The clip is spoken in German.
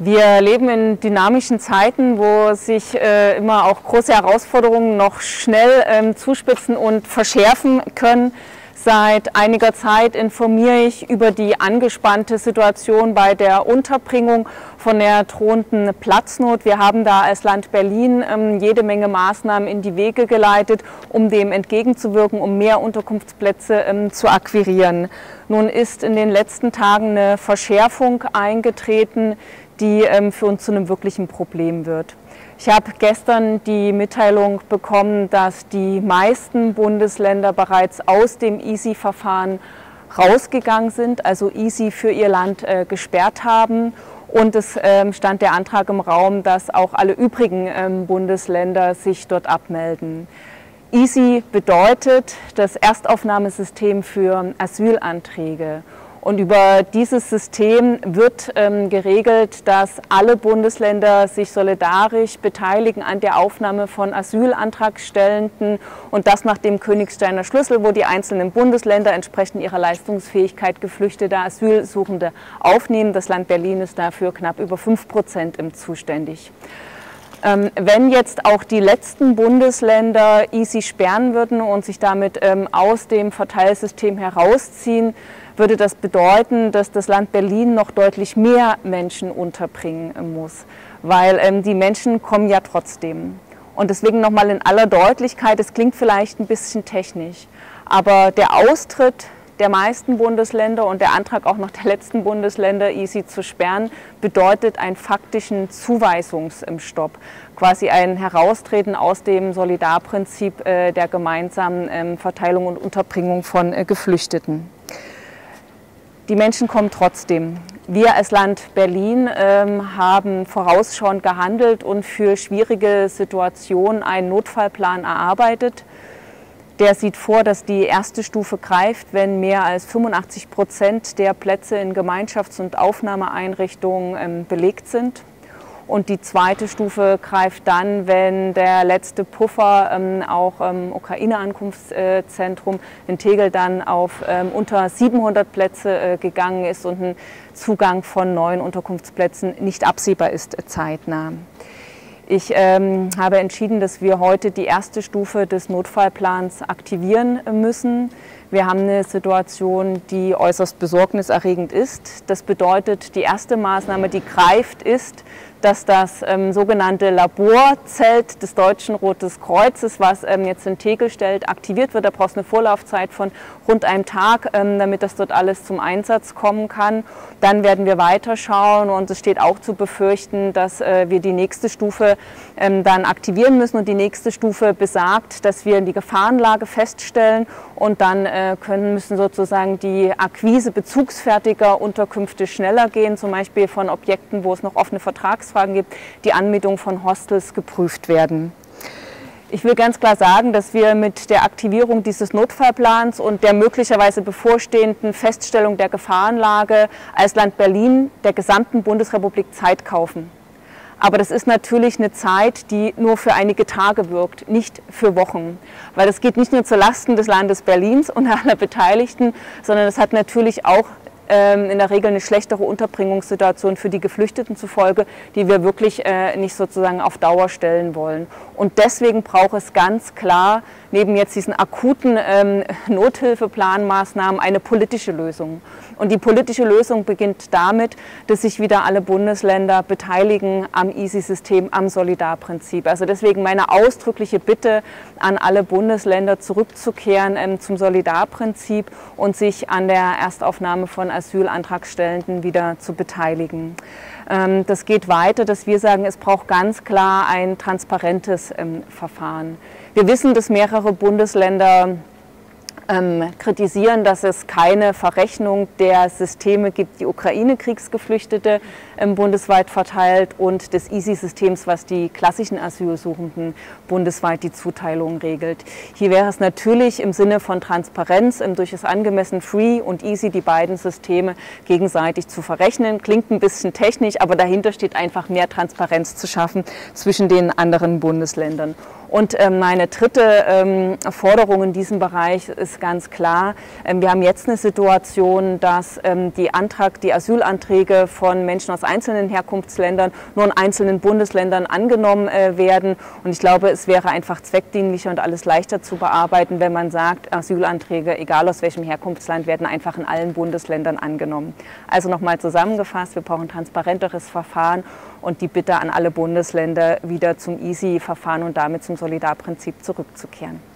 Wir leben in dynamischen Zeiten, wo sich äh, immer auch große Herausforderungen noch schnell ähm, zuspitzen und verschärfen können. Seit einiger Zeit informiere ich über die angespannte Situation bei der Unterbringung von der drohenden Platznot. Wir haben da als Land Berlin ähm, jede Menge Maßnahmen in die Wege geleitet, um dem entgegenzuwirken, um mehr Unterkunftsplätze ähm, zu akquirieren. Nun ist in den letzten Tagen eine Verschärfung eingetreten, die ähm, für uns zu einem wirklichen Problem wird. Ich habe gestern die Mitteilung bekommen, dass die meisten Bundesländer bereits aus dem EASY-Verfahren rausgegangen sind, also EASY für ihr Land äh, gesperrt haben. Und es ähm, stand der Antrag im Raum, dass auch alle übrigen ähm, Bundesländer sich dort abmelden. EASY bedeutet das Erstaufnahmesystem für Asylanträge. Und über dieses System wird ähm, geregelt, dass alle Bundesländer sich solidarisch beteiligen an der Aufnahme von Asylantragstellenden und das nach dem Königsteiner Schlüssel, wo die einzelnen Bundesländer entsprechend ihrer Leistungsfähigkeit geflüchtete Asylsuchende aufnehmen. Das Land Berlin ist dafür knapp über 5 Prozent zuständig. Ähm, wenn jetzt auch die letzten Bundesländer easy sperren würden und sich damit ähm, aus dem Verteilsystem herausziehen, würde das bedeuten, dass das Land Berlin noch deutlich mehr Menschen unterbringen muss, weil ähm, die Menschen kommen ja trotzdem. Und deswegen nochmal in aller Deutlichkeit, es klingt vielleicht ein bisschen technisch, aber der Austritt der meisten Bundesländer und der Antrag auch noch der letzten Bundesländer, easy zu sperren, bedeutet einen faktischen Zuweisungsstopp, quasi ein Heraustreten aus dem Solidarprinzip äh, der gemeinsamen ähm, Verteilung und Unterbringung von äh, Geflüchteten. Die Menschen kommen trotzdem. Wir als Land Berlin ähm, haben vorausschauend gehandelt und für schwierige Situationen einen Notfallplan erarbeitet. Der sieht vor, dass die erste Stufe greift, wenn mehr als 85 Prozent der Plätze in Gemeinschafts- und Aufnahmeeinrichtungen ähm, belegt sind. Und die zweite Stufe greift dann, wenn der letzte Puffer ähm, auch ähm, Ukraine-Ankunftszentrum in Tegel dann auf ähm, unter 700 Plätze äh, gegangen ist und ein Zugang von neuen Unterkunftsplätzen nicht absehbar ist äh, zeitnah. Ich ähm, habe entschieden, dass wir heute die erste Stufe des Notfallplans aktivieren müssen. Wir haben eine Situation, die äußerst besorgniserregend ist. Das bedeutet, die erste Maßnahme, die greift, ist, dass das ähm, sogenannte Laborzelt des Deutschen Rotes Kreuzes, was ähm, jetzt in Tegel stellt, aktiviert wird. Da braucht es eine Vorlaufzeit von rund einem Tag, ähm, damit das dort alles zum Einsatz kommen kann. Dann werden wir weiterschauen und es steht auch zu befürchten, dass äh, wir die nächste Stufe ähm, dann aktivieren müssen. Und die nächste Stufe besagt, dass wir die Gefahrenlage feststellen und dann äh, können, müssen sozusagen die Akquise bezugsfertiger Unterkünfte schneller gehen, zum Beispiel von Objekten, wo es noch offene Anfragen gibt, die Anmietung von Hostels geprüft werden. Ich will ganz klar sagen, dass wir mit der Aktivierung dieses Notfallplans und der möglicherweise bevorstehenden Feststellung der Gefahrenlage als Land Berlin der gesamten Bundesrepublik Zeit kaufen. Aber das ist natürlich eine Zeit, die nur für einige Tage wirkt, nicht für Wochen. Weil es geht nicht nur zu Lasten des Landes Berlins und aller Beteiligten, sondern es hat natürlich auch ähm, in der Regel eine schlechtere Unterbringungssituation für die Geflüchteten zufolge, die wir wirklich äh, nicht sozusagen auf Dauer stellen wollen. Und deswegen braucht es ganz klar neben jetzt diesen akuten ähm, Nothilfeplanmaßnahmen eine politische Lösung. Und die politische Lösung beginnt damit, dass sich wieder alle Bundesländer beteiligen am EASY-System, am Solidarprinzip. Also deswegen meine ausdrückliche Bitte an alle Bundesländer zurückzukehren ähm, zum Solidarprinzip und sich an der Erstaufnahme von Asylantragstellenden wieder zu beteiligen. Ähm, das geht weiter, dass wir sagen, es braucht ganz klar ein transparentes ähm, Verfahren. Wir wissen, dass mehrere Bundesländer ähm, kritisieren, dass es keine Verrechnung der Systeme gibt, die Ukraine-Kriegsgeflüchtete ähm, bundesweit verteilt und des EASY-Systems, was die klassischen Asylsuchenden bundesweit die Zuteilung regelt. Hier wäre es natürlich im Sinne von Transparenz ähm, durch das angemessen Free und EASY die beiden Systeme gegenseitig zu verrechnen. Klingt ein bisschen technisch, aber dahinter steht einfach mehr Transparenz zu schaffen zwischen den anderen Bundesländern. Und ähm, meine dritte ähm, Forderung in diesem Bereich ist ganz klar, ähm, wir haben jetzt eine Situation, dass die, Antrag, die Asylanträge von Menschen aus einzelnen Herkunftsländern nur in einzelnen Bundesländern angenommen äh, werden. Und ich glaube, es wäre einfach zweckdienlicher und alles leichter zu bearbeiten, wenn man sagt, Asylanträge, egal aus welchem Herkunftsland, werden einfach in allen Bundesländern angenommen. Also nochmal zusammengefasst, wir brauchen ein transparenteres Verfahren und die Bitte an alle Bundesländer wieder zum Easy-Verfahren und damit Solidarprinzip zurückzukehren.